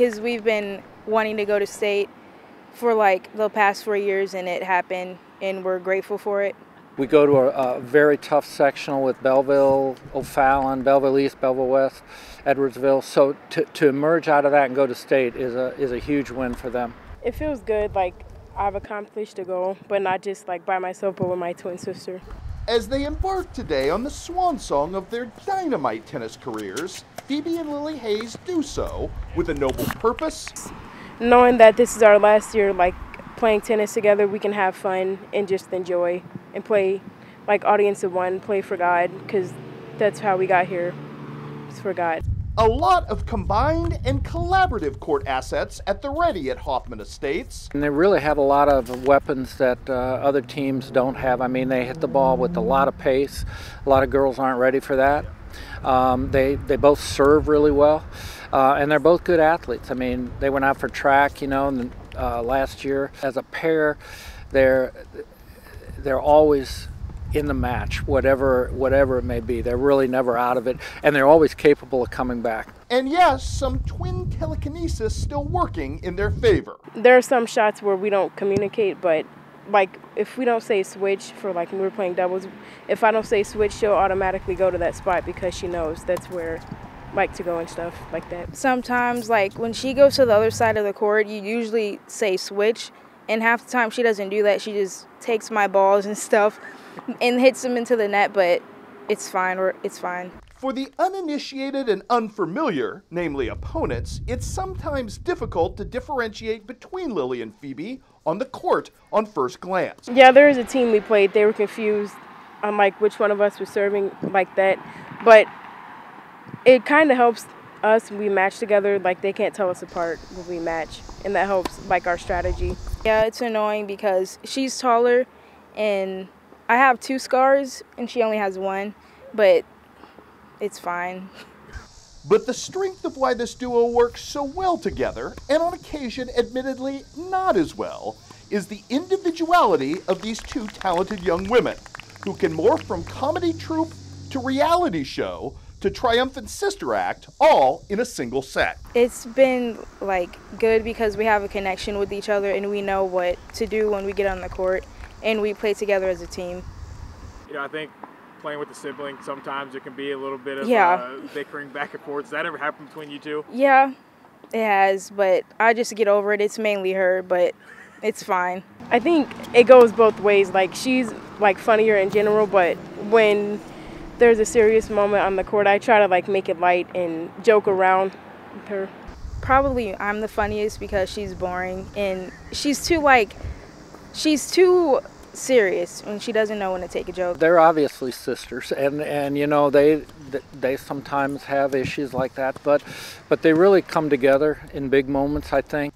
because we've been wanting to go to state for like the past four years, and it happened, and we're grateful for it. We go to a, a very tough sectional with Belleville, O'Fallon, Belleville East, Belleville West, Edwardsville. So to, to emerge out of that and go to state is a is a huge win for them. It feels good, like I've accomplished a goal, but not just like by myself, but with my twin sister. As they embark today on the swan song of their dynamite tennis careers, Phoebe and Lily Hayes do so with a noble purpose. Knowing that this is our last year, like playing tennis together, we can have fun and just enjoy and play like audience of one, play for God, because that's how we got here. It's for God. A lot of combined and collaborative court assets at the ready at Hoffman Estates. And they really have a lot of weapons that uh, other teams don't have. I mean, they hit the ball with a lot of pace. A lot of girls aren't ready for that. Um, they they both serve really well, uh, and they're both good athletes. I mean, they went out for track, you know, uh, last year as a pair. They're they're always in the match, whatever whatever it may be. They're really never out of it, and they're always capable of coming back. And yes, some twin telekinesis still working in their favor. There are some shots where we don't communicate, but like if we don't say switch for like when we're playing doubles, if I don't say switch, she'll automatically go to that spot because she knows that's where like to go and stuff like that. Sometimes, like when she goes to the other side of the court, you usually say switch, and half the time she doesn't do that. She just takes my balls and stuff and hits them into the net, but it's fine. Or it's fine. For the uninitiated and unfamiliar, namely opponents, it's sometimes difficult to differentiate between Lily and Phoebe on the court on first glance. Yeah, there is a team we played. They were confused on like which one of us was serving like that, but it kind of helps us we match together. Like they can't tell us apart when we match, and that helps like our strategy. Yeah, it's annoying because she's taller, and I have two scars, and she only has one, but it's fine. But the strength of why this duo works so well together, and on occasion admittedly not as well, is the individuality of these two talented young women who can morph from comedy troupe to reality show to triumphant sister act all in a single set. It's been like good because we have a connection with each other and we know what to do when we get on the court and we play together as a team. You know, I think playing with a sibling, sometimes it can be a little bit of yeah. uh, bickering back and forth. Does that ever happen between you two? Yeah, it has, but I just get over it. It's mainly her, but it's fine. I think it goes both ways. Like she's like funnier in general, but when there's a serious moment on the court, I try to like make it light and joke around with her. Probably I'm the funniest because she's boring and she's too like she's too serious when she doesn't know when to take a joke. They're obviously sisters, and and you know they they sometimes have issues like that, but but they really come together in big moments. I think.